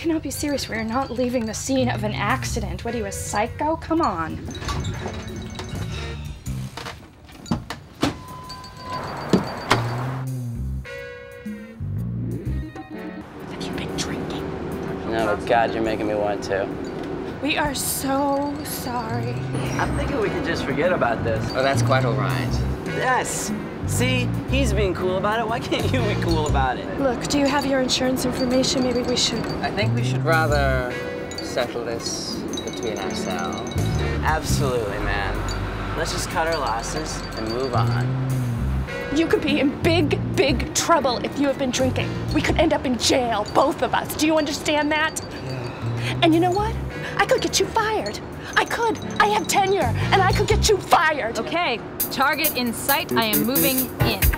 cannot be serious. We are not leaving the scene of an accident. What are you, a psycho? Come on. Have you been drinking? No, but God, you're making me want to. We are so sorry. I'm thinking we could just forget about this. Oh, that's quite all right. Yes. See, he's being cool about it. Why can't you be cool about it? Look, do you have your insurance information? Maybe we should. I think we should rather settle this between ourselves. Absolutely, man. Let's just cut our losses and move on. You could be in big, big trouble if you have been drinking. We could end up in jail, both of us. Do you understand that? And you know what? I could get you fired. I could. I have tenure, and I could get you fired. Okay, target in sight. I am moving in.